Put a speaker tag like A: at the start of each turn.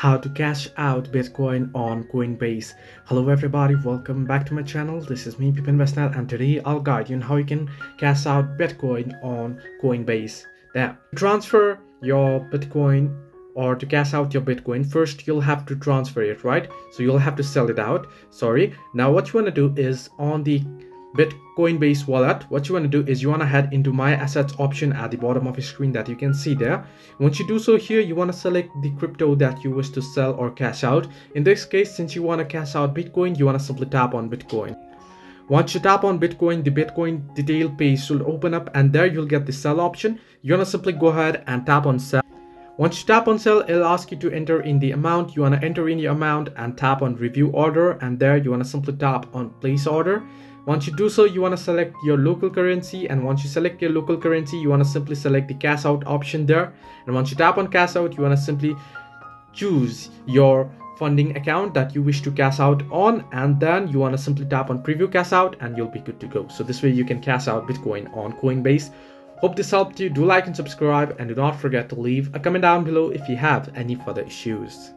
A: how to cash out bitcoin on coinbase. Hello everybody. Welcome back to my channel. This is me Pipin Westnell and today i'll guide you on how you can cash out bitcoin on coinbase. Now transfer your bitcoin or to cash out your bitcoin first you'll have to transfer it right? So you'll have to sell it out. Sorry. Now what you want to do is on the Bitcoin-based wallet, what you want to do is you want to head into my assets option at the bottom of your screen that you can see there. Once you do so here, you want to select the crypto that you wish to sell or cash out. In this case, since you want to cash out Bitcoin, you want to simply tap on Bitcoin. Once you tap on Bitcoin, the Bitcoin detail page should open up and there you'll get the sell option. You're gonna simply go ahead and tap on sell. Once you tap on sell, it'll ask you to enter in the amount. You wanna enter in your amount and tap on review order and there you wanna simply tap on place order. Once you do so, you want to select your local currency and once you select your local currency, you want to simply select the cash out option there. And once you tap on cash out, you want to simply choose your funding account that you wish to cash out on and then you want to simply tap on preview cash out and you'll be good to go. So this way you can cash out Bitcoin on Coinbase. Hope this helped you. Do like and subscribe and do not forget to leave a comment down below if you have any further issues.